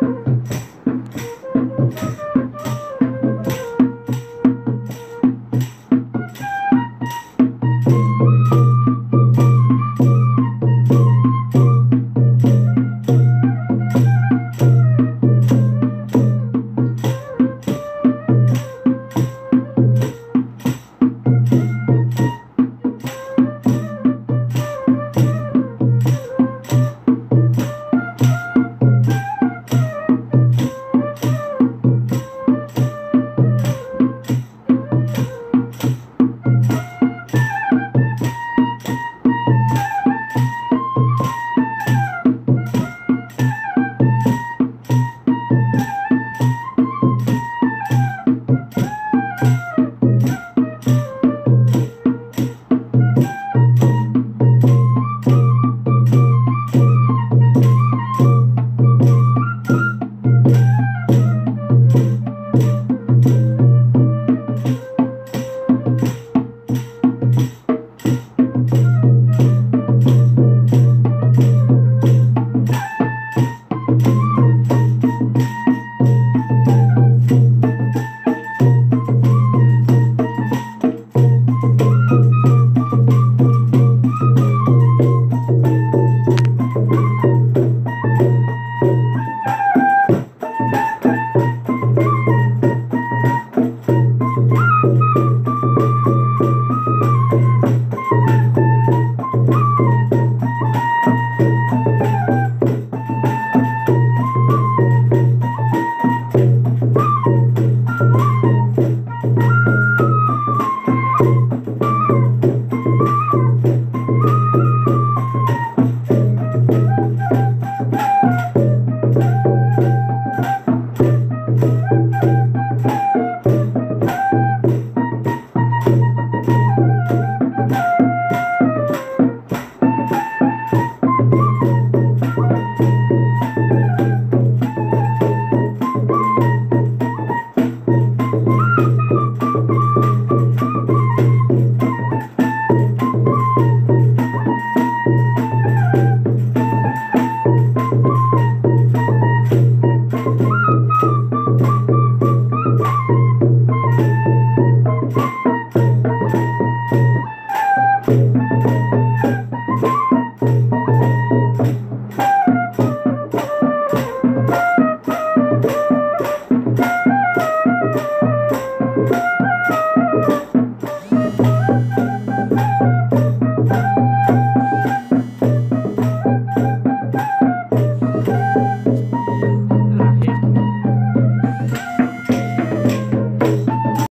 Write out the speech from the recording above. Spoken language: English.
Bye.